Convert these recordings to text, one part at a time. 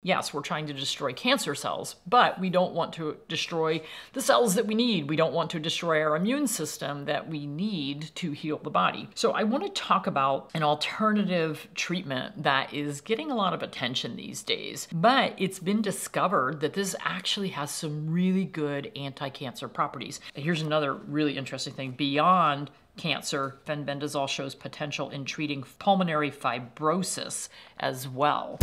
Yes, we're trying to destroy cancer cells, but we don't want to destroy the cells that we need. We don't want to destroy our immune system that we need to heal the body. So, I want to talk about an alternative treatment that is getting a lot of attention these days, but it's been discovered that this actually has some really good anti cancer properties. And Here's another really interesting thing beyond cancer, fenbendazole shows potential in treating pulmonary fibrosis as well.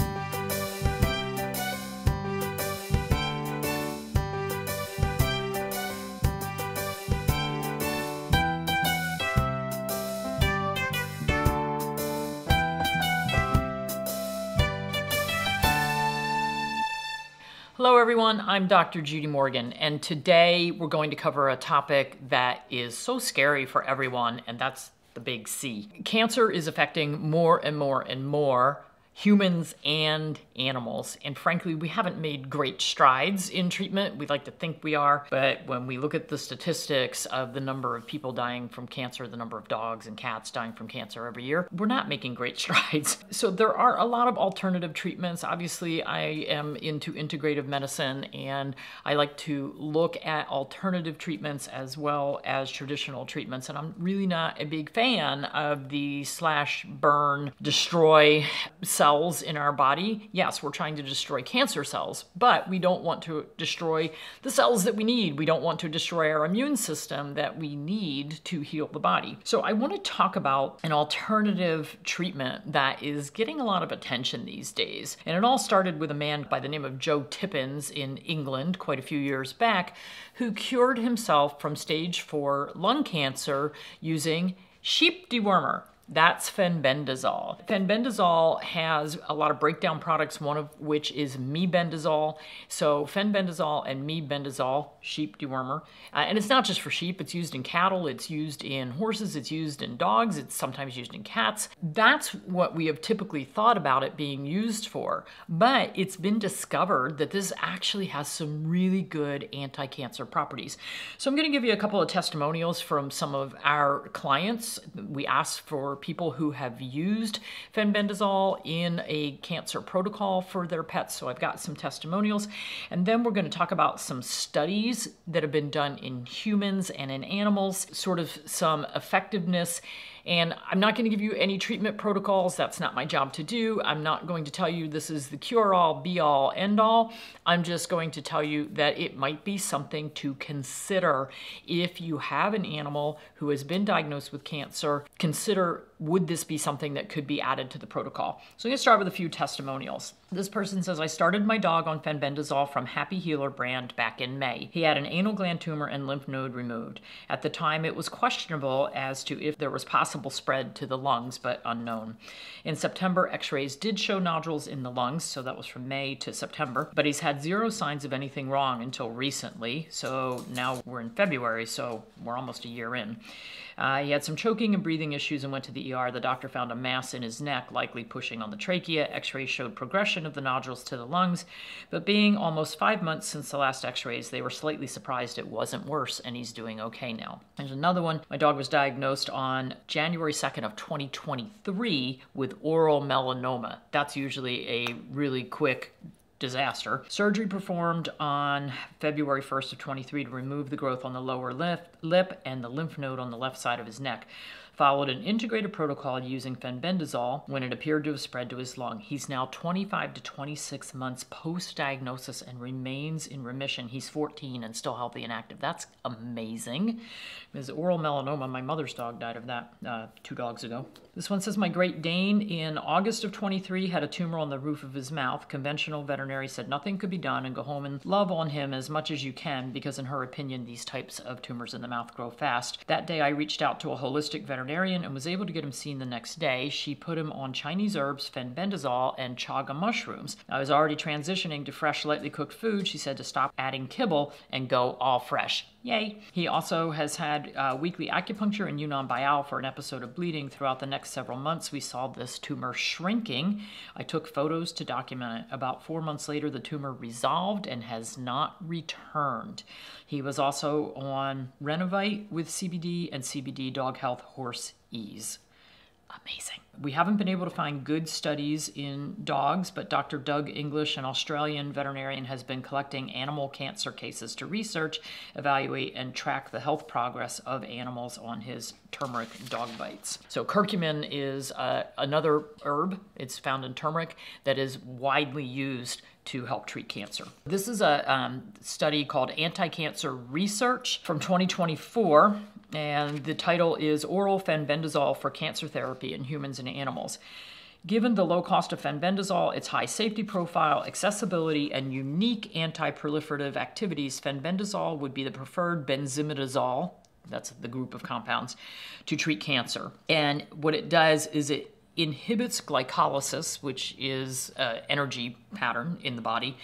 Hello, everyone. I'm Dr. Judy Morgan, and today we're going to cover a topic that is so scary for everyone, and that's the big C. Cancer is affecting more and more and more humans and animals. And frankly, we haven't made great strides in treatment. We'd like to think we are, but when we look at the statistics of the number of people dying from cancer, the number of dogs and cats dying from cancer every year, we're not making great strides. So there are a lot of alternative treatments. Obviously, I am into integrative medicine and I like to look at alternative treatments as well as traditional treatments. And I'm really not a big fan of the slash burn, destroy, cells in our body, yes, we're trying to destroy cancer cells, but we don't want to destroy the cells that we need. We don't want to destroy our immune system that we need to heal the body. So I want to talk about an alternative treatment that is getting a lot of attention these days. And it all started with a man by the name of Joe Tippins in England quite a few years back who cured himself from stage 4 lung cancer using sheep dewormer. That's fenbendazole. Fenbendazole has a lot of breakdown products, one of which is mebendazole. So fenbendazole and mebendazole, sheep dewormer. Uh, and it's not just for sheep, it's used in cattle, it's used in horses, it's used in dogs, it's sometimes used in cats. That's what we have typically thought about it being used for. But it's been discovered that this actually has some really good anti-cancer properties. So I'm gonna give you a couple of testimonials from some of our clients. We asked for people who have used fenbendazole in a cancer protocol for their pets. So I've got some testimonials. And then we're going to talk about some studies that have been done in humans and in animals, sort of some effectiveness and I'm not going to give you any treatment protocols. That's not my job to do. I'm not going to tell you this is the cure all, be all, end all. I'm just going to tell you that it might be something to consider if you have an animal who has been diagnosed with cancer. Consider would this be something that could be added to the protocol? So I'm going to start with a few testimonials. This person says, I started my dog on fenbendazole from Happy Healer brand back in May. He had an anal gland tumor and lymph node removed. At the time, it was questionable as to if there was possible spread to the lungs, but unknown. In September, x rays did show nodules in the lungs, so that was from May to September, but he's had zero signs of anything wrong until recently. So now we're in February, so we're almost a year in. Uh, he had some choking and breathing issues and went to the ER. The doctor found a mass in his neck, likely pushing on the trachea. X rays showed progression of the nodules to the lungs, but being almost five months since the last x rays, they were slightly surprised it wasn't worse, and he's doing okay now. There's another one. My dog was diagnosed on January 2nd of 2023 with oral melanoma. That's usually a really quick disaster. Surgery performed on February 1st of 23 to remove the growth on the lower lip, lip and the lymph node on the left side of his neck followed an integrated protocol using fenbendazole when it appeared to have spread to his lung. He's now 25 to 26 months post diagnosis and remains in remission. He's 14 and still healthy and active. That's amazing. His oral melanoma, my mother's dog died of that uh, two dogs ago. This one says My Great Dane in August of 23 had a tumor on the roof of his mouth. Conventional veterinary said nothing could be done and go home and love on him as much as you can because, in her opinion, these types of tumors in the mouth grow fast. That day, I reached out to a holistic veterinarian and was able to get him seen the next day. She put him on Chinese herbs, fenbendazole, and chaga mushrooms. I was already transitioning to fresh, lightly cooked food. She said to stop adding kibble and go all fresh. Yay. He also has had uh, weekly acupuncture and Yunnan Baiyao for an episode of bleeding. Throughout the next several months, we saw this tumor shrinking. I took photos to document it. About four months later, the tumor resolved and has not returned. He was also on Renovite with CBD and CBD Dog Health Horse Ease. Amazing. We haven't been able to find good studies in dogs, but Dr. Doug English, an Australian veterinarian, has been collecting animal cancer cases to research, evaluate, and track the health progress of animals on his turmeric dog bites. So, curcumin is uh, another herb, it's found in turmeric, that is widely used to help treat cancer. This is a um, study called Anti Cancer Research from 2024 and the title is Oral Fenbendazole for Cancer Therapy in Humans and Animals. Given the low cost of fenbendazole, its high safety profile, accessibility, and unique anti-proliferative activities, fenbendazole would be the preferred benzimidazole, that's the group of compounds, to treat cancer. And what it does is it inhibits glycolysis, which is an energy pattern in the body,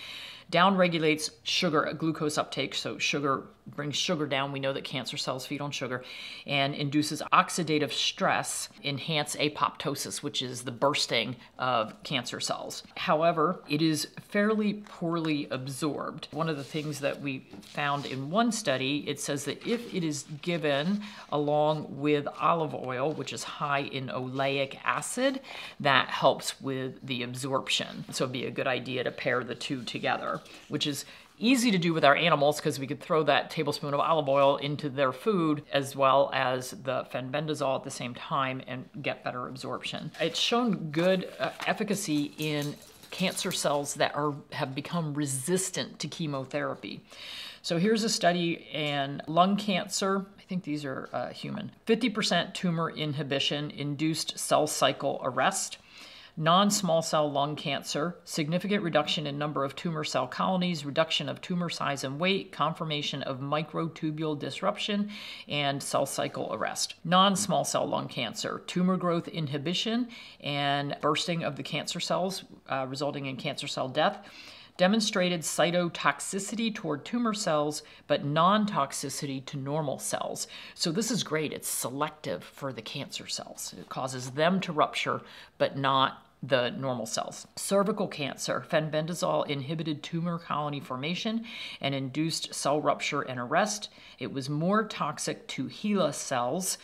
downregulates sugar glucose uptake. So sugar brings sugar down. We know that cancer cells feed on sugar and induces oxidative stress enhance apoptosis which is the bursting of cancer cells. However it is fairly poorly absorbed. One of the things that we found in one study it says that if it is given along with olive oil which is high in oleic acid that helps with the absorption. So it'd be a good idea to pair the two together which is easy to do with our animals because we could throw that tablespoon of olive oil into their food as well as the fenbendazole at the same time and get better absorption. It's shown good uh, efficacy in cancer cells that are have become resistant to chemotherapy. So here's a study in lung cancer. I think these are uh, human. 50% tumor inhibition induced cell cycle arrest non-small cell lung cancer, significant reduction in number of tumor cell colonies, reduction of tumor size and weight, confirmation of microtubule disruption, and cell cycle arrest. Non-small cell lung cancer, tumor growth inhibition and bursting of the cancer cells, uh, resulting in cancer cell death demonstrated cytotoxicity toward tumor cells, but non toxicity to normal cells. So, this is great. It's selective for the cancer cells. It causes them to rupture, but not the normal cells. Cervical cancer, fenbendazole inhibited tumor colony formation and induced cell rupture and arrest. It was more toxic to HeLa cells,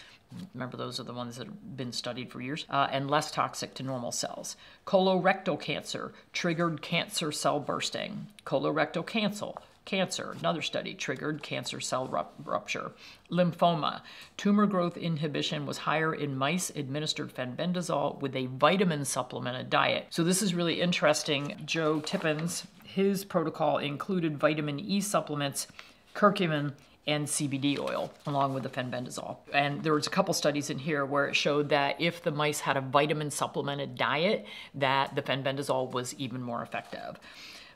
Remember, those are the ones that have been studied for years, uh, and less toxic to normal cells. Colorectal cancer triggered cancer cell bursting. Colorectal cancer, cancer, another study triggered cancer cell rupture. Lymphoma, tumor growth inhibition was higher in mice administered fenbendazole with a vitamin supplemented diet. So this is really interesting. Joe Tippins, his protocol included vitamin E supplements, curcumin, and CBD oil along with the fenbendazole. And there was a couple studies in here where it showed that if the mice had a vitamin supplemented diet, that the fenbendazole was even more effective.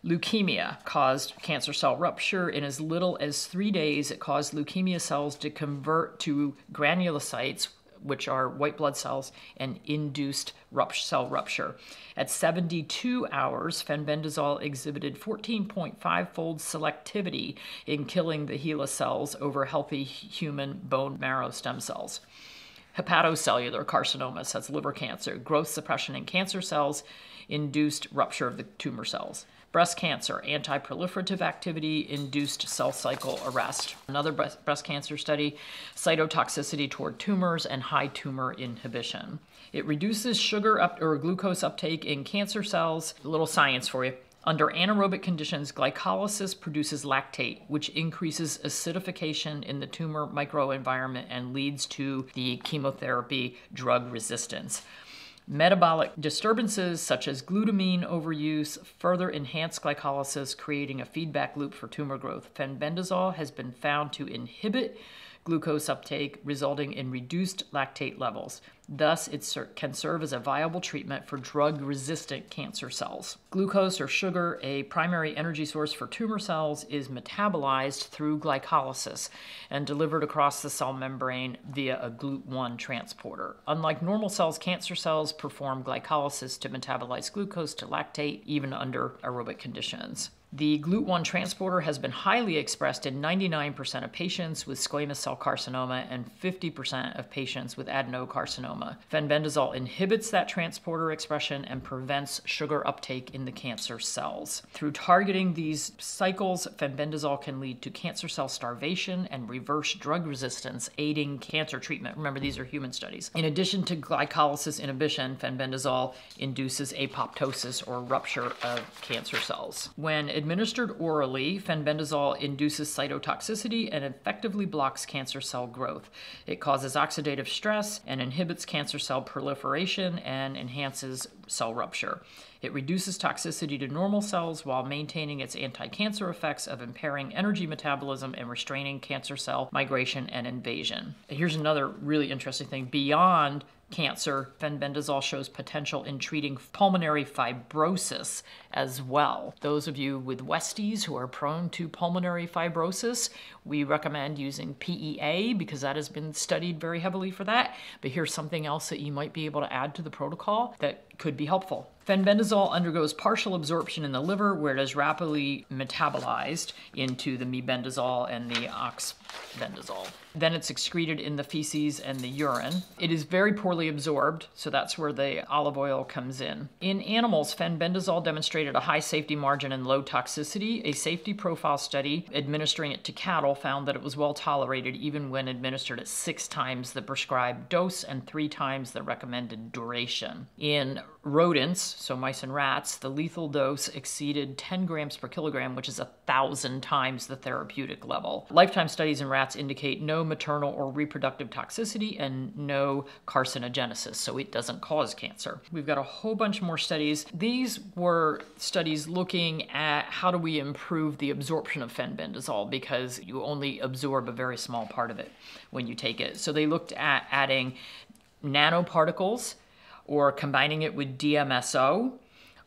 Leukemia caused cancer cell rupture. In as little as three days, it caused leukemia cells to convert to granulocytes, which are white blood cells, and induced cell rupture. At 72 hours, fenbendazole exhibited 14.5 fold selectivity in killing the HeLa cells over healthy human bone marrow stem cells. Hepatocellular carcinomas, that's liver cancer, growth suppression in cancer cells induced rupture of the tumor cells. Breast cancer, anti-proliferative activity induced cell cycle arrest. Another breast cancer study, cytotoxicity toward tumors and high tumor inhibition. It reduces sugar up or glucose uptake in cancer cells. A little science for you. Under anaerobic conditions, glycolysis produces lactate, which increases acidification in the tumor microenvironment and leads to the chemotherapy drug resistance. Metabolic disturbances such as glutamine overuse further enhance glycolysis, creating a feedback loop for tumor growth. Fenbendazole has been found to inhibit glucose uptake, resulting in reduced lactate levels. Thus, it can serve as a viable treatment for drug resistant cancer cells. Glucose or sugar, a primary energy source for tumor cells, is metabolized through glycolysis and delivered across the cell membrane via a GLUT1 transporter. Unlike normal cells, cancer cells perform glycolysis to metabolize glucose to lactate even under aerobic conditions. The GLUT1 transporter has been highly expressed in 99% of patients with squamous cell carcinoma and 50% of patients with adenocarcinoma. Fenbendazole inhibits that transporter expression and prevents sugar uptake in the cancer cells. Through targeting these cycles, fenbendazole can lead to cancer cell starvation and reverse drug resistance, aiding cancer treatment. Remember, these are human studies. In addition to glycolysis inhibition, fenbendazole induces apoptosis or rupture of cancer cells. When administered orally, fenbendazole induces cytotoxicity and effectively blocks cancer cell growth. It causes oxidative stress and inhibits cancer cell proliferation and enhances cell rupture. It reduces toxicity to normal cells while maintaining its anti cancer effects of impairing energy metabolism and restraining cancer cell migration and invasion. Here's another really interesting thing beyond cancer, fenbendazole shows potential in treating pulmonary fibrosis as well. Those of you with Westies who are prone to pulmonary fibrosis, we recommend using PEA because that has been studied very heavily for that. But here's something else that you might be able to add to the protocol that could be helpful. Fenbendazole undergoes partial absorption in the liver where it is rapidly metabolized into the mebendazole and the oxbendazole. Then it's excreted in the feces and the urine. It is very poorly absorbed, so that's where the olive oil comes in. In animals, fenbendazole demonstrated a high safety margin and low toxicity. A safety profile study administering it to cattle found that it was well tolerated even when administered at six times the prescribed dose and three times the recommended duration. In rodents, so mice and rats, the lethal dose exceeded 10 grams per kilogram, which is a thousand times the therapeutic level. Lifetime studies in rats indicate no maternal or reproductive toxicity and no carcinogenesis, so it doesn't cause cancer. We've got a whole bunch more studies. These were studies looking at how do we improve the absorption of fenbendazole because you only absorb a very small part of it when you take it. So they looked at adding nanoparticles or combining it with DMSO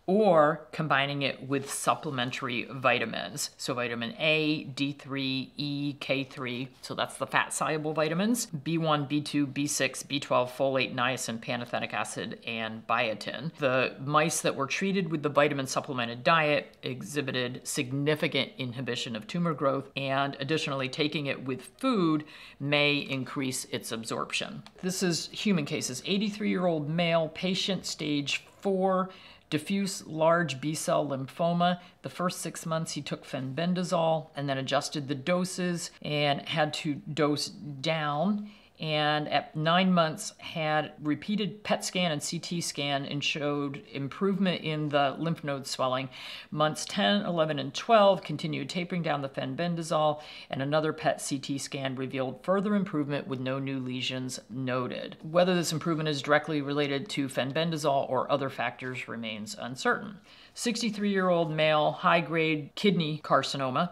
or combining it with supplementary vitamins. So, vitamin A, D3, E, K3, so that's the fat soluble vitamins, B1, B2, B6, B12, folate, niacin, pantothenic acid, and biotin. The mice that were treated with the vitamin supplemented diet exhibited significant inhibition of tumor growth, and additionally, taking it with food may increase its absorption. This is human cases 83 year old male patient, stage 4 diffuse large B cell lymphoma. The first six months he took fenbendazole and then adjusted the doses and had to dose down and at nine months had repeated PET scan and CT scan and showed improvement in the lymph node swelling. Months 10, 11, and 12 continued tapering down the fenbendazole, and another PET CT scan revealed further improvement with no new lesions noted. Whether this improvement is directly related to fenbendazole or other factors remains uncertain. 63 year old male, high grade kidney carcinoma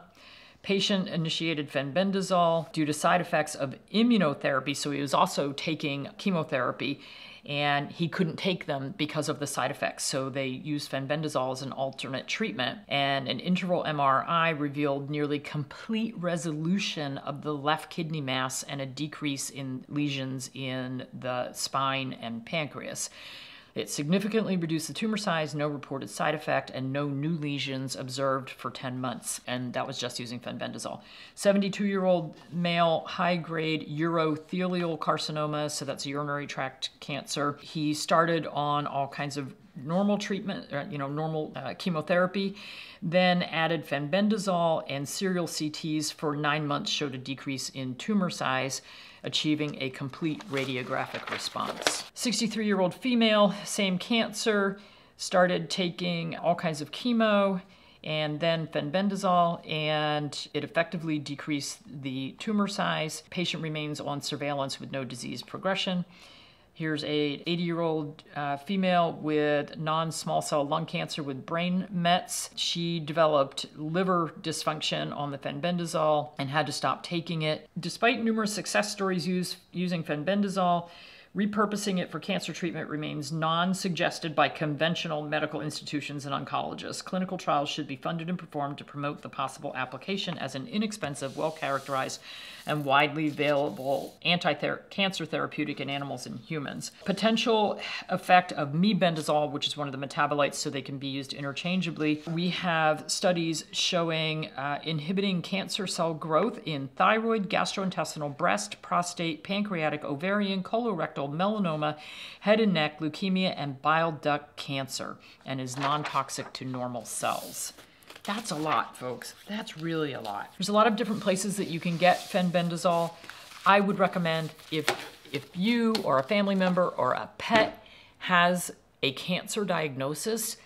Patient initiated fenbendazole due to side effects of immunotherapy, so he was also taking chemotherapy and he couldn't take them because of the side effects. So they used fenbendazole as an alternate treatment. And an interval MRI revealed nearly complete resolution of the left kidney mass and a decrease in lesions in the spine and pancreas. It significantly reduced the tumor size, no reported side effect, and no new lesions observed for 10 months. And that was just using fenbendazole. 72 year old male, high grade urothelial carcinoma, so that's urinary tract cancer. He started on all kinds of normal treatment, uh, you know, normal uh, chemotherapy, then added fenbendazole and serial CTs for nine months showed a decrease in tumor size achieving a complete radiographic response. 63 year old female, same cancer, started taking all kinds of chemo and then fenbendazole, and it effectively decreased the tumor size. Patient remains on surveillance with no disease progression. Here's a 80 year old uh, female with non small cell lung cancer with brain mets. She developed liver dysfunction on the fenbendazole and had to stop taking it. Despite numerous success stories use, using fenbendazole, Repurposing it for cancer treatment remains non suggested by conventional medical institutions and oncologists. Clinical trials should be funded and performed to promote the possible application as an inexpensive, well characterized, and widely available anti cancer therapeutic in animals and humans. Potential effect of mebendazole, which is one of the metabolites, so they can be used interchangeably. We have studies showing uh, inhibiting cancer cell growth in thyroid, gastrointestinal, breast, prostate, pancreatic, ovarian, colorectal melanoma, head and neck, leukemia, and bile duct cancer, and is non toxic to normal cells. That's a lot, folks. That's really a lot. There's a lot of different places that you can get fenbendazole. I would recommend if if you or a family member or a pet has a cancer diagnosis,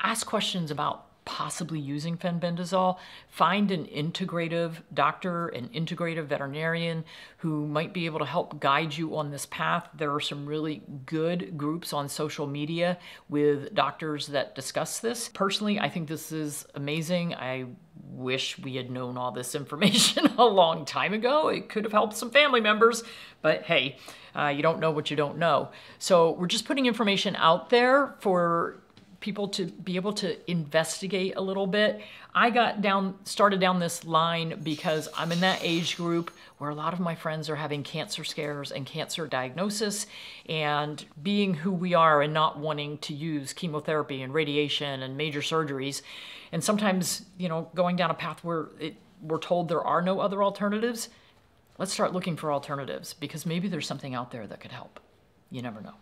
ask questions about possibly using fenbendazole, find an integrative doctor, an integrative veterinarian who might be able to help guide you on this path. There are some really good groups on social media with doctors that discuss this. Personally, I think this is amazing. I wish we had known all this information a long time ago. It could have helped some family members, but hey, uh, you don't know what you don't know. So we're just putting information out there for people to be able to investigate a little bit. I got down, started down this line because I'm in that age group where a lot of my friends are having cancer scares and cancer diagnosis, and being who we are and not wanting to use chemotherapy and radiation and major surgeries, and sometimes, you know, going down a path where it, we're told there are no other alternatives. Let's start looking for alternatives because maybe there's something out there that could help. You never know.